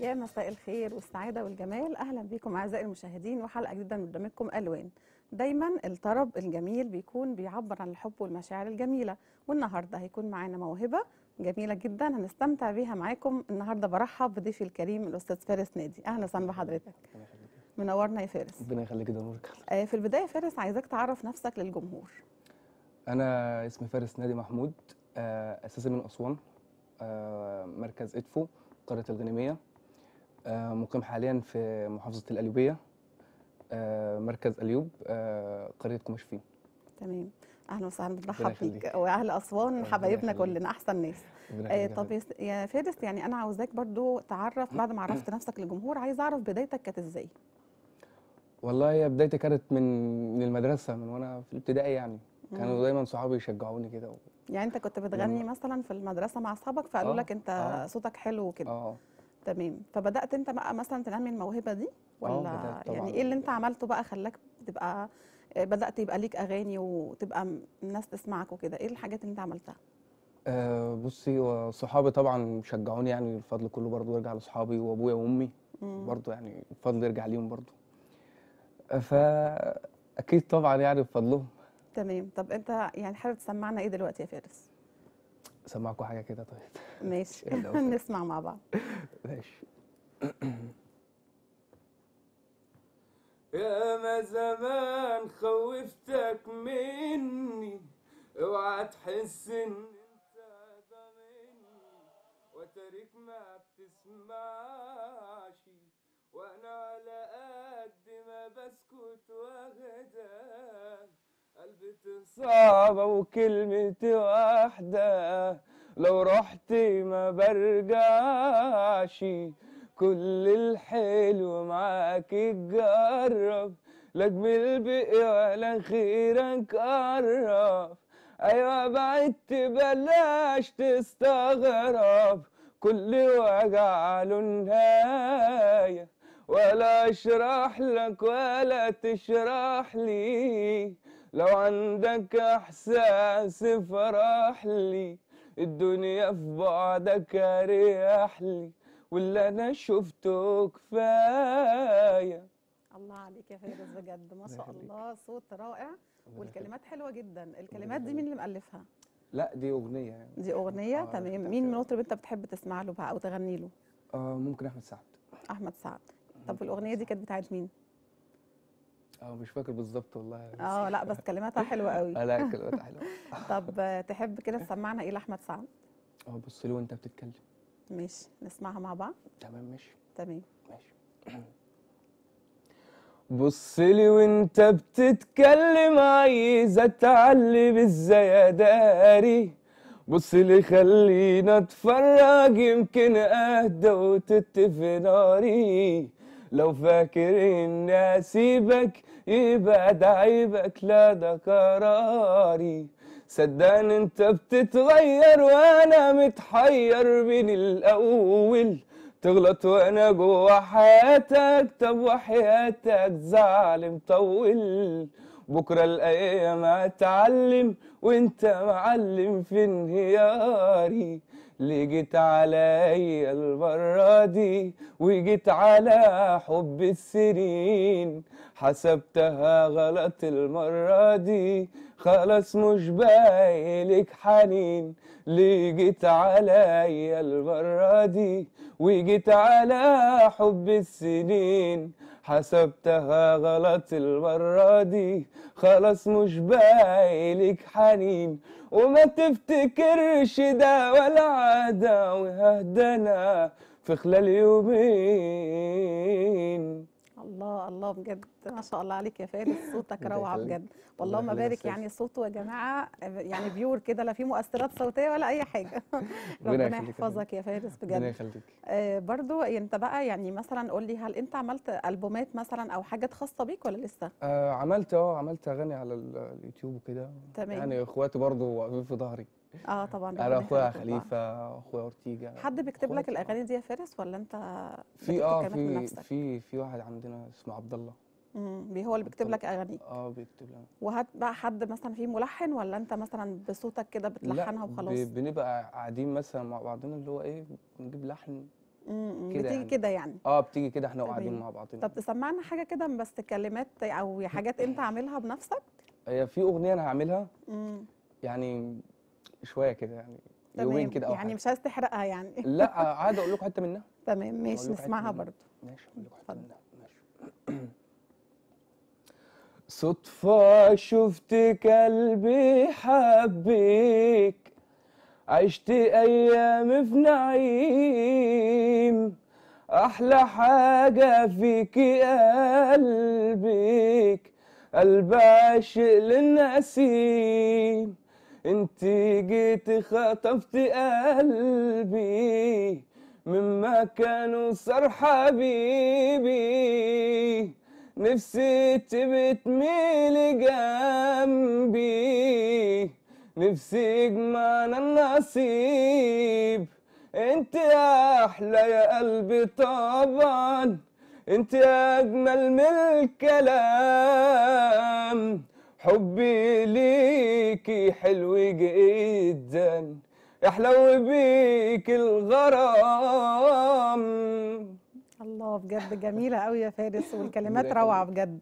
يا مساء الخير والسعادة والجمال. أهلا بكم أعزائي المشاهدين وحلقة جديدة من برنامجكم ألوان. دايما الطرب الجميل بيكون بيعبر عن الحب والمشاعر الجميلة والنهاردة هيكون معانا موهبة جميلة جدا هنستمتع بيها معاكم. النهاردة برحب بضيفي الكريم الأستاذ فارس نادي. أهلا وسهلا بحضرتك. منورنا يا فارس. ربنا يخليك نورك آه، في البداية فارس عايزاك تعرف نفسك للجمهور. أنا اسمي فارس نادي محمود آه، أساسي من أسوان آه، مركز إدفو قرية الغنيمية. آه، مقيم حاليا في محافظة القليوبية آه، مركز اليوب آه، قرية كومشفين تمام. أهلا وسهلا. بنرحب بيك أسوان ربنا حبايبنا. كلنا أحسن ناس. آه، يا طب يا فارس يعني أنا عاوزاك برضو تعرف بعد ما عرفت نفسك للجمهور عايز أعرف بدايتك كانت إزاي؟ والله هي بدايتي كانت من من المدرسة من وأنا في الابتدائي يعني. كانوا. دايما صحابي يشجعوني كده و- يعني أنت كنت بتغني لما- مثلا في المدرسة مع أصحابك فقالوا آه، لك أنت آه. صوتك حلو وكده. آه. تمام. فبدأت انت بقى مثلا تنمي الموهبة دي ولا بدأت طبعاً. يعني إيه اللي انت عملته بقى خلاك تبقى آه، بدأت يبقى ليك أغاني وتبقى الناس تسمعك وكده؟ إيه الحاجات اللي انت عملتها؟ آه، بصي وصحابي طبعا شجعوني يعني الفضل كله برضو يرجع لاصحابي وأبويا وأمي. برضو يعني الفضل يرجع ليهم برضو. فأكيد طبعا يعني بفضلهم. تمام. طب انت يعني حابب تسمعنا إيه دلوقتي يا فارس؟ أسمعكم حاجة كده طيب. ماشي. نسمع مع بعض. ماشي. يا ما زمان خوفتك مني اوعى تحس إن أنت ضامني. وترك ما بتسمعش وأنا على قد ما بسكت واخدك قلبي تصابة وكلمتي واحدة لو رحت ما برجعش كل الحلو معاك تجرب لا جميل بقي ولا خيرك قرب أيوه بعدت بلاش تستغرب. كل وجع له نهاية. ولا أشرح لك ولا تشرح لي. لو عندك إحساس فرح لي. الدنيا في بعدك اريح لي واللي أنا شفته كفاية. الله عليك يا فارس بجد ما شاء. الله صوت رائع. والكلمات حلوة جدا. الكلمات دي مين اللي مألفها؟ لا دي أغنية يعني. دي أغنية؟ آه، تمام. مين من المطرب أنت بتحب تسمع له بقى أو تغني له؟ آه ممكن أحمد سعد. أحمد سعد. طب الاغنيه دي كانت بتاعت مين؟ آه مش فاكر بالظبط والله. آه لا بس كلماتها حلوة قوي. لا كلمات حلوة. طب تحب كده تسمعنا إيه لأحمد سعد؟ آه بص لي وانت بتتكلم. ماشي نسمعها مع بعض. تمام ماشي. تمام. ماشي. بص لي وانت بتتكلم عايز أتعلم إزاي اداري بص لي خلينا اتفرج يمكن أهدى وتطفي ناري لو فاكر إني أسيبك يبقى ده عيبك لا ده قراري صدقني أنت بتتغير وأنا متحير بين الأول. تغلط وأنا جوا حياتك طب وحياتك زعل مطول بكرة الأيام هتعلم وأنت معلم في انهياري. اللي جيت عليا المرة دي وجيت على حب السنين. حسبتها غلط المرة دي خلاص مش باقيلك حنين. ليه جيت عليا المرة دي وجيت على حب السنين. حسبتها غلط المرة دي خلاص مش باقيلك حنين. وما تفتكرش ده ولا عادة وهدنا في خلال يومين الله الله بجد. ما شاء الله عليك يا فارس صوتك روعة. بجد. اللهم بارك. يعني صوته يا جماعة يعني pure كده لا فيه مؤثرات صوتية ولا أي حاجة. ربنا يحفظك يا فارس ربنا بجد يخليك. آه برضو أنت بقى يعني مثلا قول لي هل أنت عملت ألبومات مثلا أو حاجات خاصة بيك ولا لسه؟ آه عملت آه عملت أغاني على ال- اليوتيوب وكده. تمام. يعني إخواتي برضو واقفين في ظهري. آه طبعا أنا أخويا. خليفة أخويا أورتيجا حد بيكتب لك. الأغاني دي يا فارس ولا أنت في آه في في في واحد عندنا اسمه عبد الله. امم هو اللي بيكتب لك أغانيك. آه بيكتب لنا. وهات بقى حد مثلا فيه ملحن ولا أنت مثلا بصوتك كده بتلحنها لا وخلاص؟ بنبقى قاعدين مثلا مع بعضنا اللي هو إيه بنجيب لحن كده بتيجي يعني. كده يعني. آه بتيجي كده إحنا قاعدين. مع بعضنا. طب تسمعنا حاجة كده بس كلمات أو حاجات أنت عاملها بنفسك؟ هي في أغنية أنا هعملها. امم يعني شوية كده يعني يومين كده أو يعني حاجة. مش عايز تحرقها يعني لا عادي أقول لكم حتة منها تمام ماشي نسمعها؟ برضو ماشي أقول لكم حتة. منها ماشي صدفة شفت قلبي حبيك عشت أيام في نعيم أحلى حاجة فيك قلبك قلب عاشق للنسيم انت جيت خطفت قلبي من مكان وصار حبيبي. نفسي تبقى تميلي جنبي. نفسي يجمعنا النصيب انت أحلى يا قلبي طبعا. انت اجمل من الكلام. حبي ليكي حلو جدا يحلو بيك الغرام. الله بجد جميلة قوي يا فارس والكلمات روعة. بجد.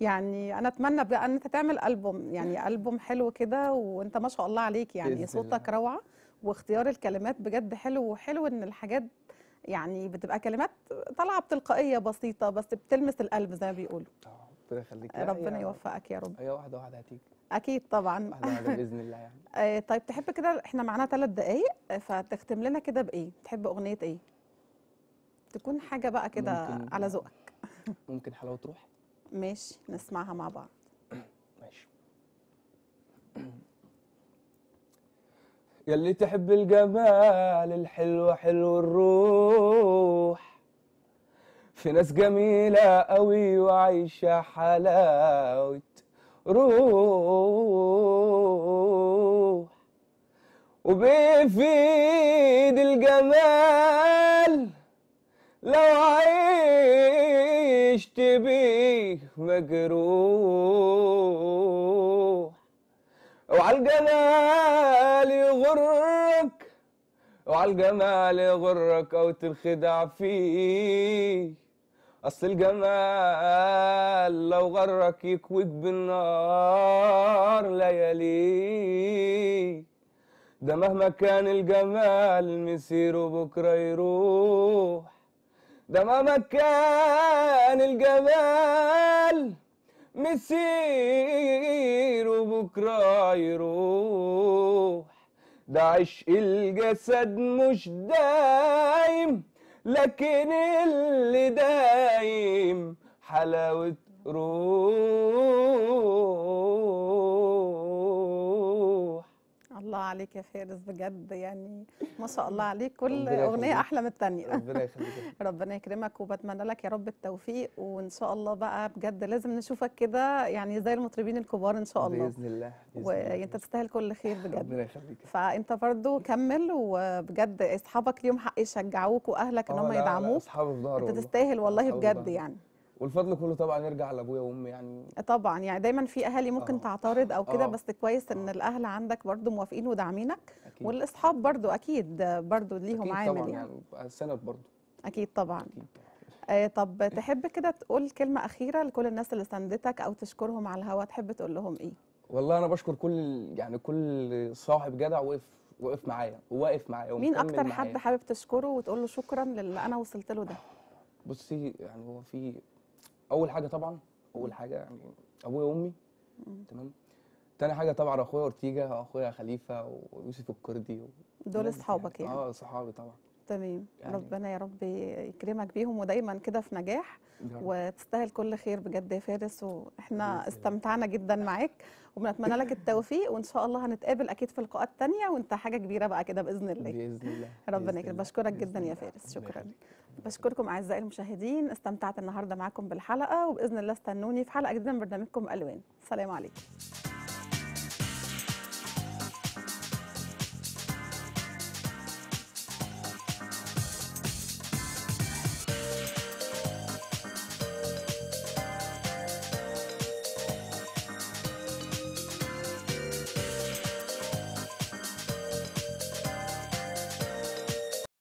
يعني أنا أتمنى بقى أن أنت تعمل ألبوم يعني ألبوم حلو كده وأنت ما شاء الله عليك يعني صوتك روعة واختيار الكلمات بجد حلو وحلو إن الحاجات يعني بتبقى كلمات طالعة بتلقائية بسيطة بس بتلمس القلب زي ما بيقولوا. ربنا يخليك. ربنا يوفقك يا رب. هي واحدة واحدة هتيجي. أكيد طبعا. واحدة واحدة بإذن الله يعني. آه، طيب تحب كده إحنا معانا ثلاث دقايق آه، فتختم لنا كده بإيه؟ تحب أغنية إيه؟ تكون حاجة بقى كده على ذوقك. ممكن حلاوة تروح ماشي نسمعها مع بعض. ماشي. يلي تحب الجمال الحلو حلو الروح. في ناس جميلة قوي وعايشة حلاوة روح. وبيفيد الجمال لو عشت بيه مجروح. وعلى الجمال يغرك وعلى الجمال يغرك أو تنخدع فيه. أصل الجمال لو غرك يكويك بالنار ليالي ده مهما كان الجمال مسيره بكرة يروح. ده مهما كان الجمال مسيره بكرة يروح. ده عشق الجسد مش دايم لكن اللي دايم حلاوة روح. عليك يا فارس بجد يعني ما شاء الله عليك كل يخليك. أحلى من التانية ربنا يخليك ربنا يكرمك وبتمنى لك يا رب التوفيق وإن شاء الله بقى بجد لازم نشوفك كده يعني زي المطربين الكبار إن شاء الله بإذن الله الله. تستاهل كل خير بجد ربنا يخليك فأنت برضو كمل وبجد أصحابك ليهم حق يشجعوك وأهلك إن آه، هم يدعموك اصحابي في والله. تستاهل والله بجد. يعني والفضل كله طبعا يرجع لأبويا وأمي يعني طبعا يعني دايما في اهالي ممكن آه. تعترض أو كده آه. بس كويس إن آه. الأهل عندك برضو موافقين وداعمينك والإصحاب برضو أكيد برضو ليهم أكيد عامل طبعا يعني يعني سند برضه أكيد طبعا طبعا آه طب تحب كده تقول كلمة أخيرة لكل الناس اللي ساندتك أو تشكرهم على الهوا تحب تقول لهم إيه؟ والله أنا بشكر كل يعني كل صاحب جدع وقف وقف معايا وواقف معايا مين معايا. حد حابب تشكره وتقول له شكرا للي أنا وصلت له ده؟ بصي يعني هو في أول حاجة طبعا أول حاجة يعني أبويا وأمي. تمام؟ تاني حاجة طبعا أخويا أورتيجا واخويا خليفة ويوسف الكردي و... دول الناس دي أصحابك يعني. آه صحابي طبعا. تمام يعني- ربنا يا رب يكرمك بيهم ودايما كده في نجاح. وتستاهل كل خير بجد يا فارس وإحنا. استمتعنا جدا معاك وبنتمنى لك التوفيق وإن شاء الله هنتقابل أكيد في لقاءات تانية وأنت حاجة كبيرة بقى كده بإذن الله بإذن الله ربنا يكرمك. بشكرك جدا يا. فارس شكرا. بشكركم أعزائي المشاهدين استمتعت النهارده معاكم بالحلقة وبإذن الله استنوني في حلقة جديدة من برنامجكم ألوان سلام عليكم